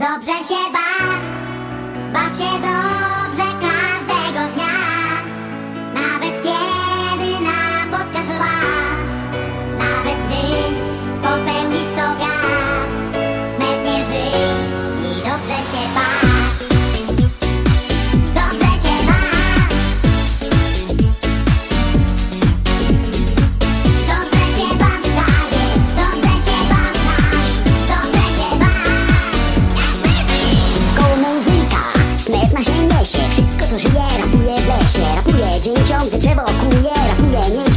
Dobrze się baw, baw się dobrze. てくジェボを組みえらくげに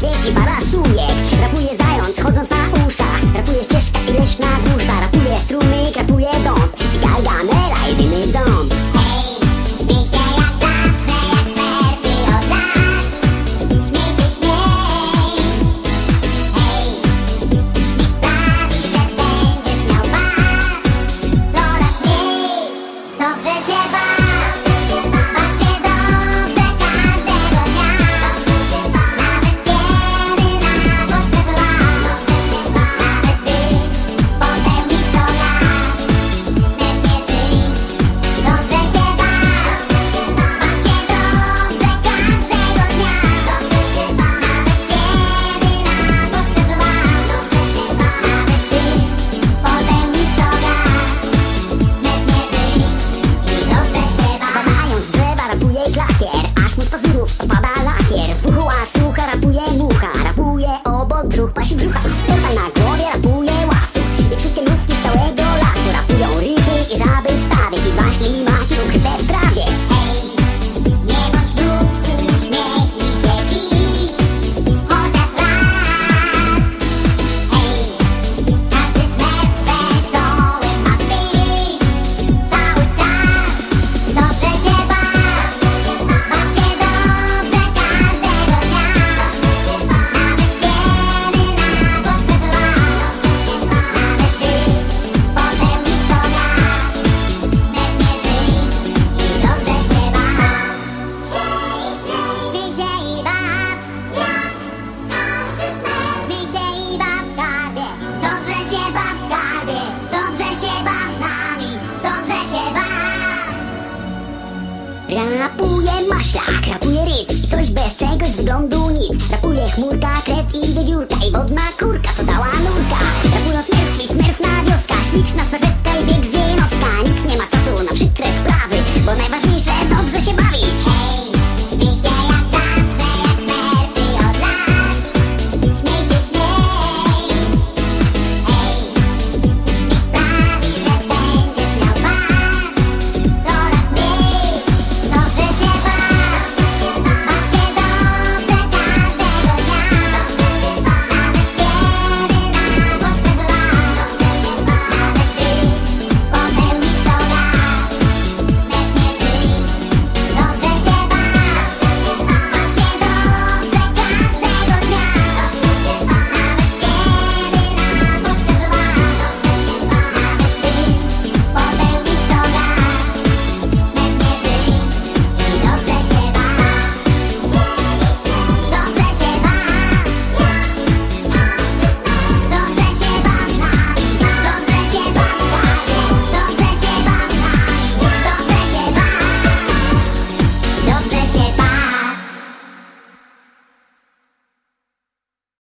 to ba Dobrze się baw z nami, dobrze się baw. Rapuje maślak, rapuje ryc I coś bez czegoś z wyglądu nic. Rapuje chmurka, krew i wiewiórka I wodna kurka, co dała nurka.